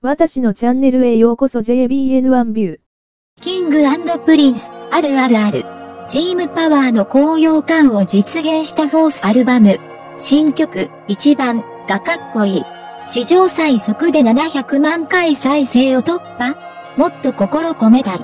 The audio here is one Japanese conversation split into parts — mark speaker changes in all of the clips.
Speaker 1: 私のチャンネルへようこそ JBN1 ビュー。
Speaker 2: キングプリンス、あるあるある。チームパワーの高揚感を実現したフォースアルバム。新曲、一番、がかっこいい。史上最速で700万回再生を突破もっと心込めたい。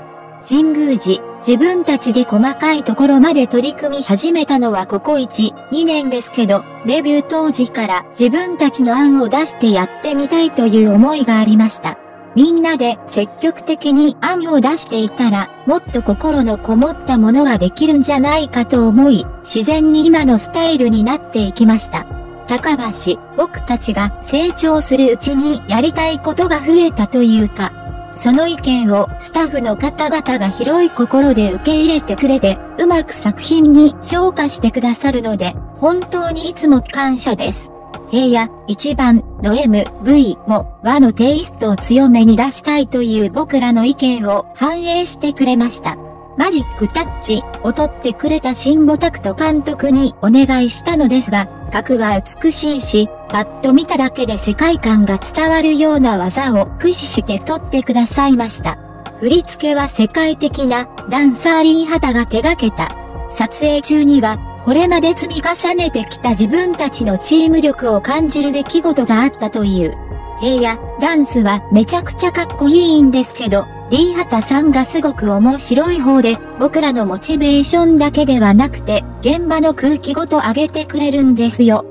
Speaker 2: 神宮寺、自分たちで細かいところまで取り組み始めたのはここ1、2年ですけど、デビュー当時から自分たちの案を出してやってみたいという思いがありました。みんなで積極的に案を出していたら、もっと心のこもったものができるんじゃないかと思い、自然に今のスタイルになっていきました。高橋、僕たちが成長するうちにやりたいことが増えたというか、その意見をスタッフの方々が広い心で受け入れてくれて、うまく作品に昇華してくださるので、本当にいつも感謝です。平野一番の MV も和のテイストを強めに出したいという僕らの意見を反映してくれました。マジックタッチを取ってくれた新ボタクト監督にお願いしたのですが、格は美しいし、パッと見ただけで世界観が伝わるような技を駆使して撮ってくださいました。振り付けは世界的なダンサーリン肌が手掛けた。撮影中には、これまで積み重ねてきた自分たちのチーム力を感じる出来事があったという。平野、ダンスはめちゃくちゃかっこいいんですけど、リーハタさんがすごく面白い方で、僕らのモチベーションだけではなくて、現場の空気ごと上げてくれるんですよ。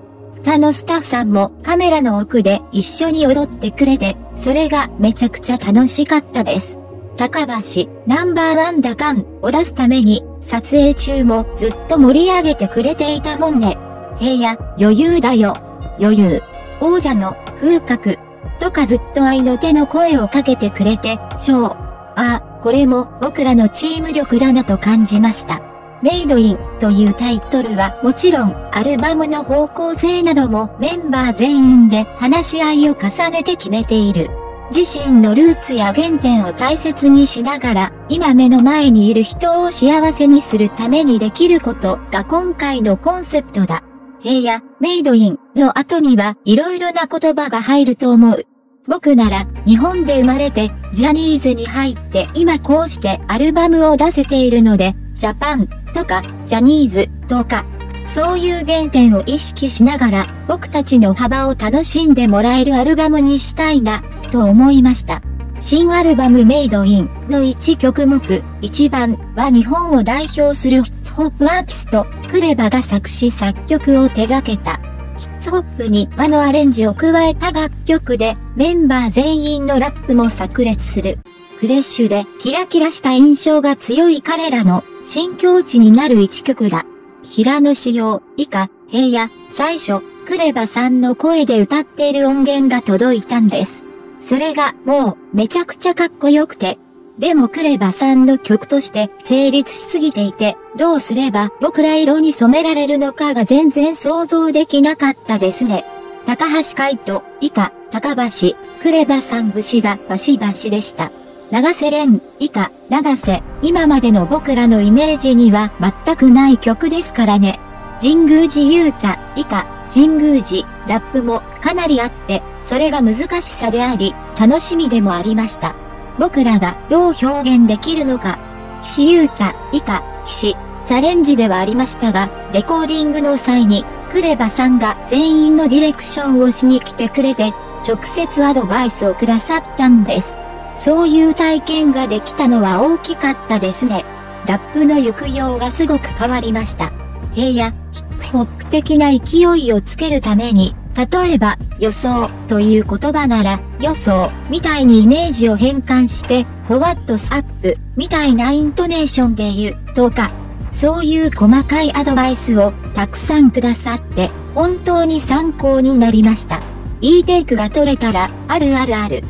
Speaker 2: 他のスタッフさんもカメラの奥で一緒に踊ってくれて、それがめちゃくちゃ楽しかったです。高橋、ナンバーワン打感を出すために、撮影中もずっと盛り上げてくれていたもんね。平野、余裕だよ。余裕。王者の風格。とかずっと愛の手の声をかけてくれて、ショー。ああ、これも僕らのチーム力だなと感じました。メイドインというタイトルはもちろんアルバムの方向性などもメンバー全員で話し合いを重ねて決めている。自身のルーツや原点を大切にしながら今目の前にいる人を幸せにするためにできることが今回のコンセプトだ。平野、メイドインの後には色々な言葉が入ると思う。僕なら日本で生まれてジャニーズに入って今こうしてアルバムを出せているので、ジャパンとかジャニーズとか、そういう原点を意識しながら僕たちの幅を楽しんでもらえるアルバムにしたいなと思いました。新アルバムメイドインの1曲目、1番は日本を代表するヒッツホップアーティスト、クレバが作詞作曲を手掛けたヒッツホップに和のアレンジを加えた楽曲で、メンバー全員のラップも炸裂する。フレッシュでキラキラした印象が強い彼らの新境地になる一曲だ。平野仕様、以下、平野、最初、クレバさんの声で歌っている音源が届いたんです。それがもうめちゃくちゃかっこよくて、でもクレバさんの曲として成立しすぎていて、どうすれば僕ら色に染められるのかが全然想像できなかったですね。高橋海人、以下、高橋、クレバさん節がバシバシでした。長瀬廉、以下、長瀬、今までの僕らのイメージには全くない曲ですからね。神宮寺勇太、以下、神宮寺、ラップもかなりあって、それが難しさであり、楽しみでもありました。僕らがどう表現できるのか。岸優太、以下、岸、チャレンジではありましたが、レコーディングの際に、クレバさんが全員のディレクションをしに来てくれて、直接アドバイスをくださったんです。そういう体験ができたのは大きかったですね。ラップの行くようがすごく変わりました。平野、ヒップホップ的な勢いをつけるために、例えば、予想という言葉なら、予想みたいにイメージを変換して、フォワットスアップみたいなイントネーションで言うとか、そういう細かいアドバイスをたくさんくださって、本当に参考になりました。いいテイクが取れたら、あるあるある。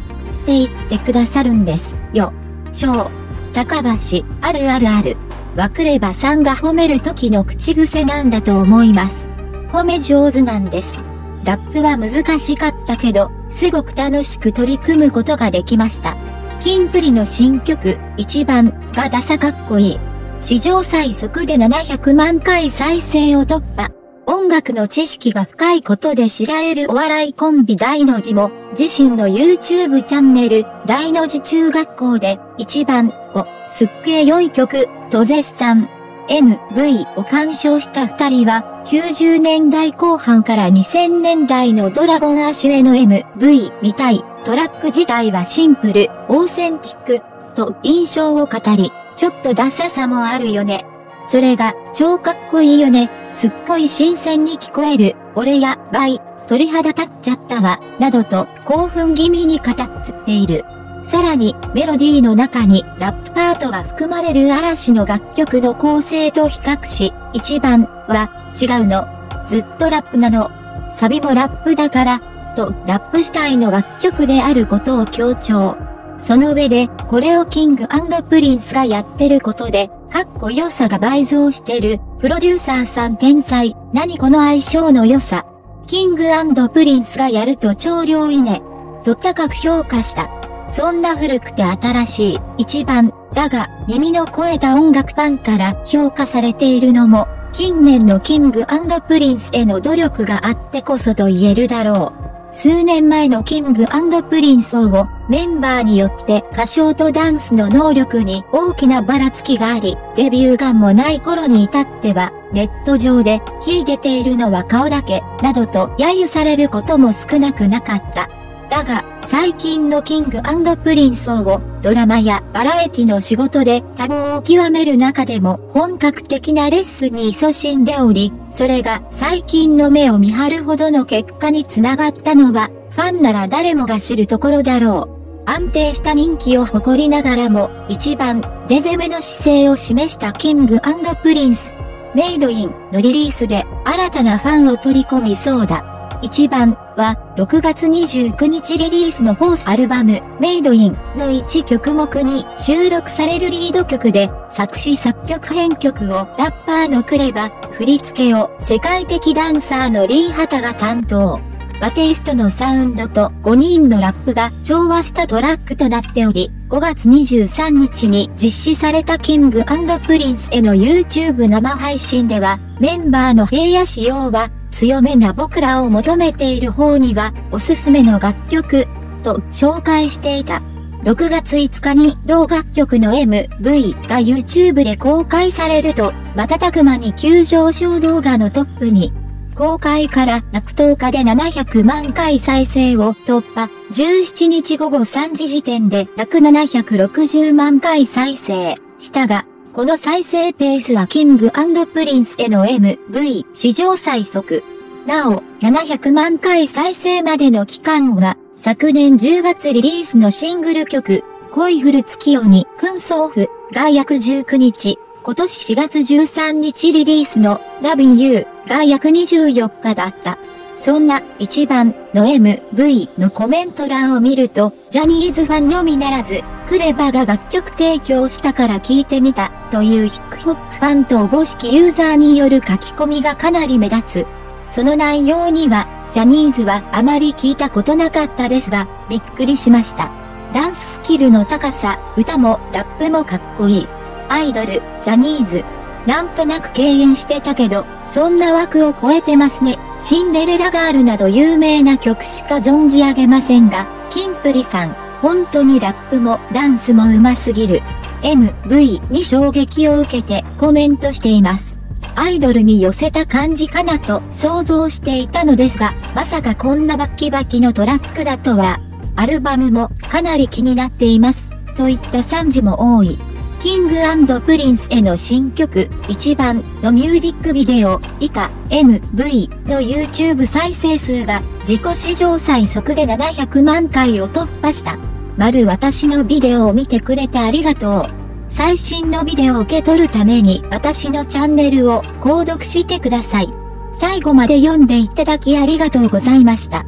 Speaker 2: って言ってくださるんですよ。小、高橋、あるあるある。わくればさんが褒める時の口癖なんだと思います。褒め上手なんです。ラップは難しかったけど、すごく楽しく取り組むことができました。キンプリの新曲、1番がダサかっこいい。史上最速で700万回再生を突破。音楽の知識が深いことで知られるお笑いコンビ大の字も、自身の YouTube チャンネル、大の字中学校で、一番を、すっげー良い曲、と絶賛。MV を鑑賞した二人は、90年代後半から2000年代のドラゴンアッシュへの MV みたい、トラック自体はシンプル、オーセンティック、と印象を語り、ちょっとダサさもあるよね。それが超かっこいいよね。すっごい新鮮に聞こえる。俺やばい。鳥肌立っちゃったわ。などと興奮気味に語っている。さらにメロディーの中にラップパートが含まれる嵐の楽曲の構成と比較し、一番は違うの。ずっとラップなの。サビもラップだから、とラップ主体の楽曲であることを強調。その上で、これをキングプリンスがやってることで、かっこよさが倍増してる。プロデューサーさん天才。何この相性の良さ。キングプリンスがやると超良いね。と高く評価した。そんな古くて新しい一番、だが耳の肥えた音楽ファンから評価されているのも、近年のキングプリンスへの努力があってこそと言えるだろう。数年前のキングプリンスをメンバーによって歌唱とダンスの能力に大きなばらつきがあり、デビュー間もない頃に至っては、ネット上で秀でているのは顔だけ、などと揶揄されることも少なくなかった。だが、最近のキングプリンスをドラマやバラエティの仕事で多忙を極める中でも本格的なレッスンに勤しんでおり、それが最近の目を見張るほどの結果につながったのは、ファンなら誰もが知るところだろう。安定した人気を誇りながらも、一番で攻めの姿勢を示したキングプリンス。メイドインのリリースで新たなファンを取り込みそうだ。1番は6月29日リリースのフォースアルバムメイドインの1曲目に収録されるリード曲で作詞作曲編曲をラッパーの KREVA 振り付けを世界的ダンサーの RIEHATA が担当。和テイストのサウンドと5人のラップが調和したトラックとなっており、5月23日に実施されたキングプリンスへの YouTube 生配信では、メンバーの平野紫耀は強めな僕らを求めている方にはおすすめの楽曲と紹介していた。6月5日に同楽曲の MV が YouTube で公開されると、瞬く間に急上昇動画のトップに。公開から約10日で700万回再生を突破。17日午後3時時点で約760万回再生したが、この再生ペースはキングプリンスへの MV 史上最速。なお、700万回再生までの期間は、昨年10月リリースのシングル曲、恋降る月夜に、君送付が約19日、今年4月13日リリースの Loving You が約24日だった。そんな一番の MV のコメント欄を見ると、ジャニーズファンのみならず、クレバが楽曲提供したから聞いてみたというヒップホップファンとおぼしきユーザーによる書き込みがかなり目立つ。その内容には、ジャニーズはあまり聞いたことなかったですが、びっくりしました。ダンススキルの高さ、歌もラップもかっこいい。アイドル、ジャニーズ。なんとなく敬遠してたけど、そんな枠を超えてますね。シンデレラガールなど有名な曲しか存じ上げませんが、キンプリさん、本当にラップもダンスも上手すぎる。MV に衝撃を受けてコメントしています。アイドルに寄せた感じかなと想像していたのですが、まさかこんなバッキバキのトラックだとは。アルバムもかなり気になっています。といった賛辞も多い。キングプリンスへの新曲、1番のミュージックビデオ、以下、MV の YouTube 再生数が自己史上最速で700万回を突破した。丸私のビデオを見てくれてありがとう。最新のビデオを受け取るために私のチャンネルを購読してください。最後まで読んでいただきありがとうございました。